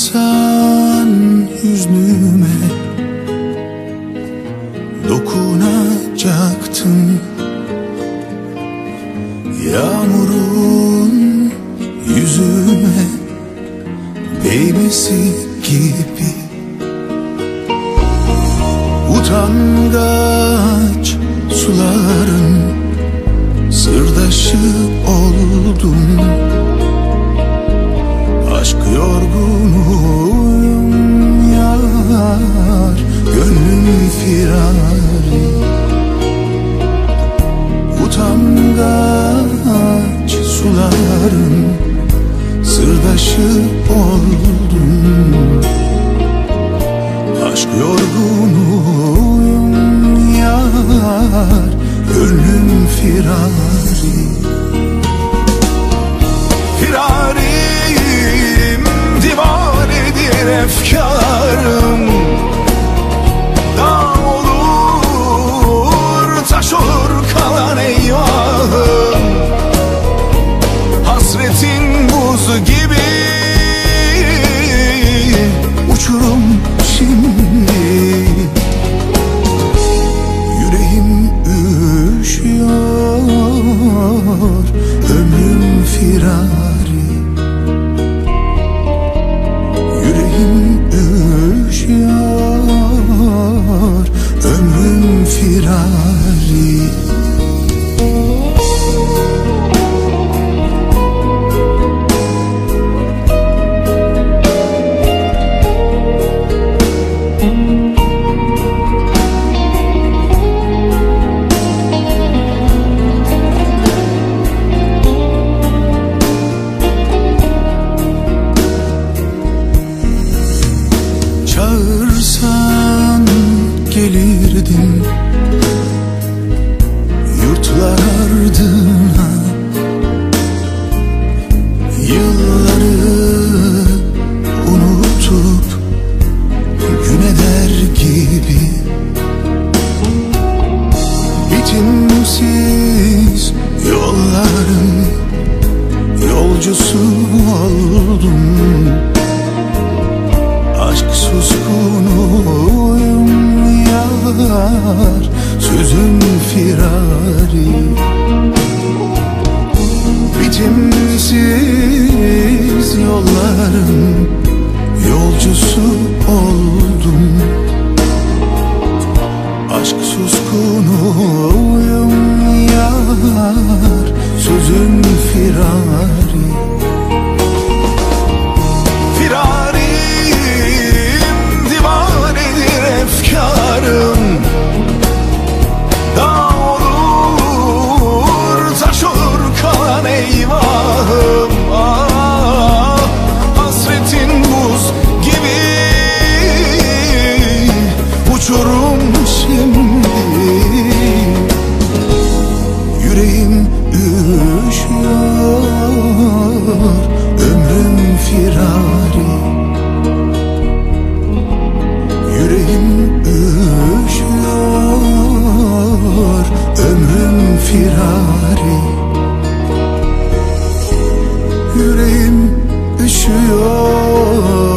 Uzansan hüznüme Değmesi gibi. Utangaç suların Sırdaşı oldum. Aşk yorgunuyum yar Gönlüm firari. Utangaç suların Sırdaşı oldum firari Çağırsan gelirdim oldum Aşk suskunuyum yar Sözüm firari. Bitimsiz yolların firari Yüreğim üşüyor Ömrüm firari. Yüreğim üşüyor